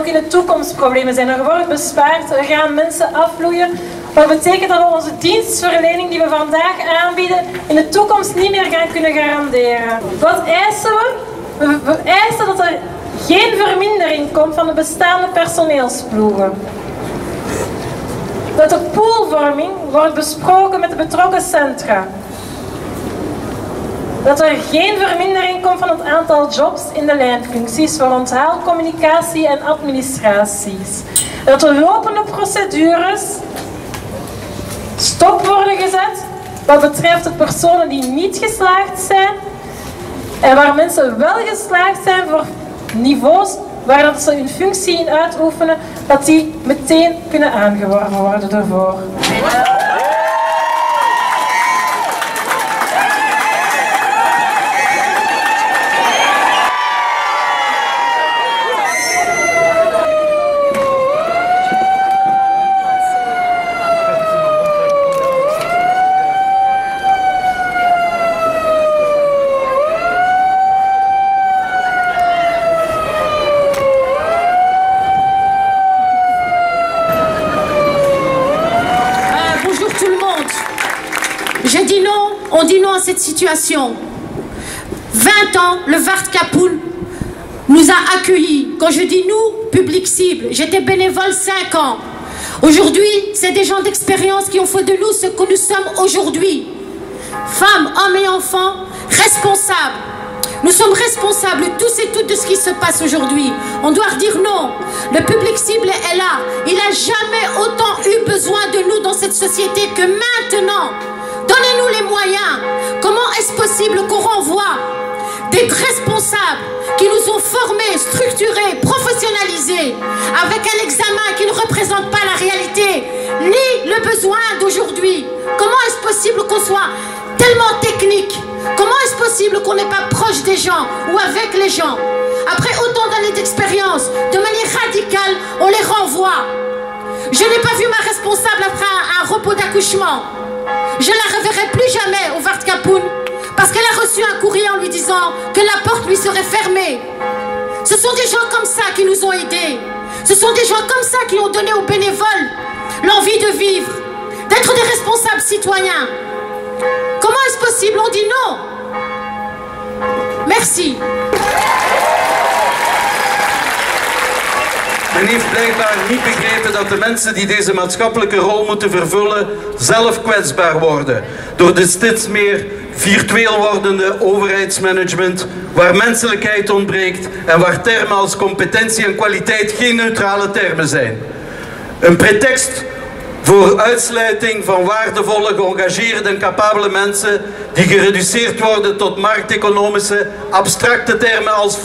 Ook in de toekomst problemen zijn. Er wordt bespaard, er gaan mensen afvloeien. Wat betekent dat we onze dienstverlening die we vandaag aanbieden in de toekomst niet meer gaan kunnen garanderen. Wat eisen? We, we eisen dat er geen vermindering komt van de bestaande personeelsploegen. Dat de poolvorming wordt besproken met de betrokken centra. Dat er geen vermindering komt van het aantal jobs in de lijnfuncties voor onthaal, communicatie en administraties. Dat er lopende procedures stop worden gezet wat betreft de personen die niet geslaagd zijn en waar mensen wel geslaagd zijn voor niveaus waar dat ze hun functie in uitoefenen, dat die meteen kunnen aangeworven worden daarvoor. Cette situation. 20 ans, le Vart Kapoul nous a accueillis. Quand je dis nous, public cible, j'étais bénévole 5 ans. Aujourd'hui, c'est des gens d'expérience qui ont fait de nous ce que nous sommes aujourd'hui. Femmes, hommes et enfants, responsables. Nous sommes responsables tous et toutes ce qui se passe aujourd'hui. On doit dire non. Le public cible est là. Il n'a jamais autant eu besoin de nous dans cette société que maintenant. Moyens. Comment est-ce possible qu'on renvoie des responsables qui nous ont formés, structurés, professionnalisés, avec un examen qui ne représente pas la réalité, ni le besoin d'aujourd'hui? Comment est-ce possible qu'on soit tellement technique? Comment est-ce possible qu'on n'est pas proche des gens ou avec les gens? Après autant d'années d'expérience, de manière radicale, on les renvoie. Je n'ai pas vu ma responsable après un repos d'accouchement. Je la reverrai reçu un courrier en lui disant que la porte lui serait fermée. Ce sont des gens comme ça qui nous ont aidés. Ce sont des gens comme ça qui ont donné aux bénévoles l'envie de vivre, d'être des responsables citoyens. Comment est-ce possible? On dit non. Merci. Men heeft blijkbaar niet begrepen dat de mensen die deze maatschappelijke rol moeten vervullen zelf kwetsbaar worden. Door de steeds meer virtueel wordende overheidsmanagement, waar menselijkheid ontbreekt en waar termen als competentie en kwaliteit geen neutrale termen zijn. Een pretext voor uitsluiting van waardevolle, geëngageerde en capabele mensen die gereduceerd worden tot markteconomische, abstracte termen als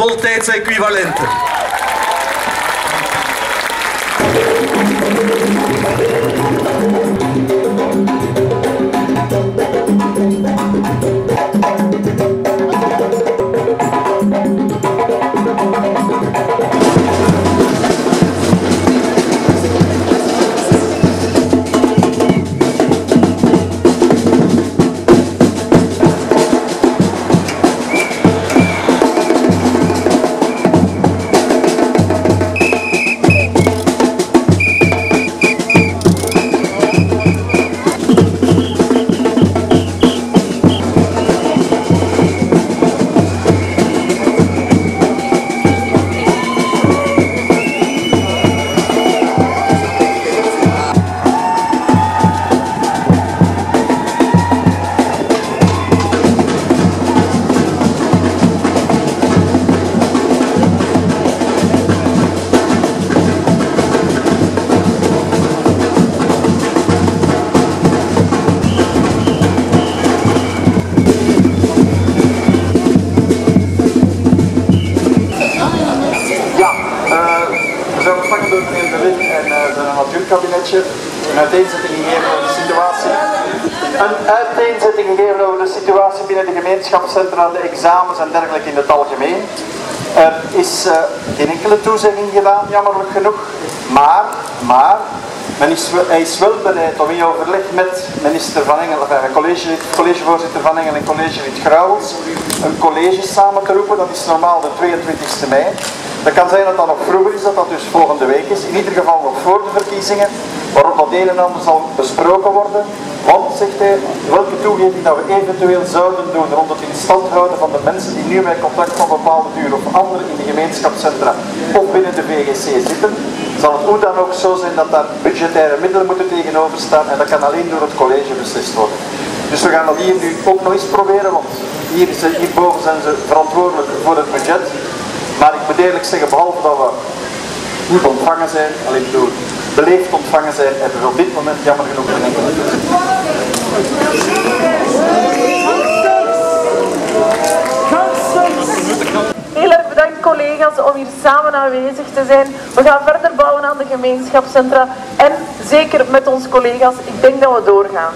Voltijdsequivalenten. een uiteenzetting gegeven over de situatie. Een uiteenzetting gegeven over de situatie binnen de gemeenschapscentra, de examens en dergelijke in het algemeen. Er is uh, geen enkele toezegging gedaan, jammerlijk genoeg. Maar, maar, men is, hij is wel bereid om in overleg met minister Van Engel, enfin, college, collegevoorzitter Van Engel en collegelid Grauwels, een college samen te roepen. Dat is normaal de 22e mei. Dat kan zijn dat dat nog vroeger is, dat dat dus volgende week is. In ieder geval nog voor de verkiezingen, waarop dat een en ander zal besproken worden. Want, zegt hij, welke toegeving dat we eventueel zouden doen rond het in stand houden van de mensen die nu met contact van bepaalde duur of anderen in de gemeenschapscentra of binnen de VGC zitten, zal het hoe dan ook zo zijn dat daar budgettaire middelen moeten tegenover staan en dat kan alleen door het college beslist worden. Dus we gaan dat hier nu ook nog eens proberen, want hier is, hierboven zijn ze verantwoordelijk voor het budget. Maar ik moet eerlijk zeggen, behalve dat we goed ontvangen zijn, alleen door beleefd ontvangen zijn, hebben we op dit moment jammer genoeg geen enkele Heel erg bedankt collega's om hier samen aanwezig te zijn. We gaan verder bouwen aan de gemeenschapscentra en zeker met onze collega's, ik denk dat we doorgaan.